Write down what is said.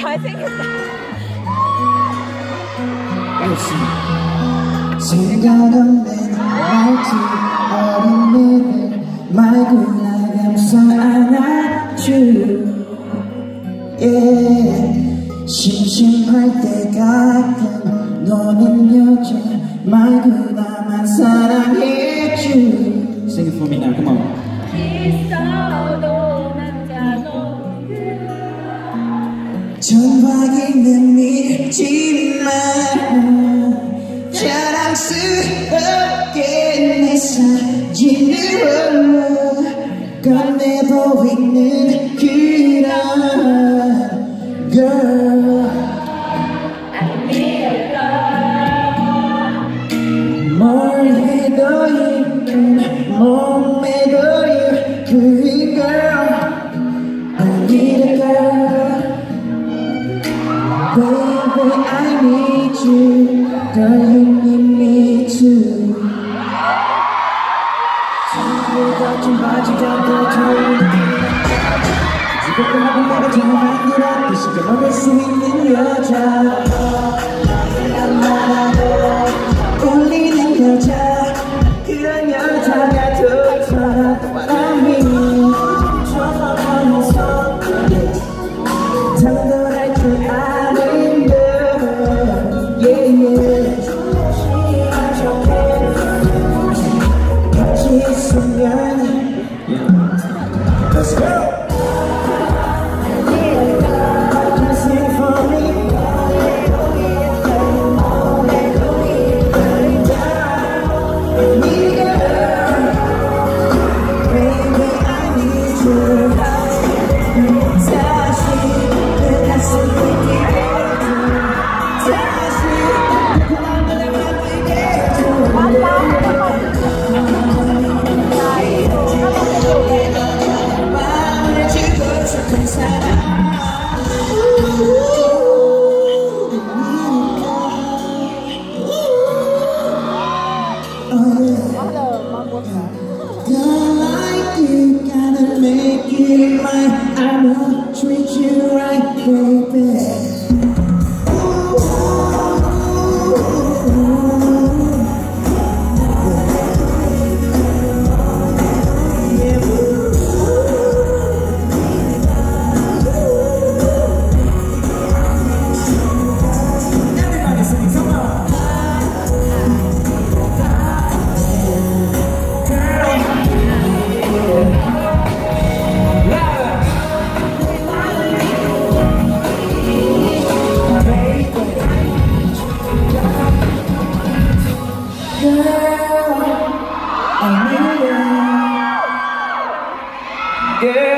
잘생겼다. 생각 없는 말투 어린애들 말구나 감싸 안아줘 yeah. 심심할 때 가끔 너는 여자 말고 나만 사랑 전화기는 믿지만 자랑스럽게 내 사진을 꺼내보이는 Need a girl Baby, I need you. Girl, you need me too. 친구가 좀 바지가 더 좋은 지겹고 하고 내가 정말 그 시간 얻을 수 있는 여자 울리는 여자 make you mine. I will treat you right, baby. Girl,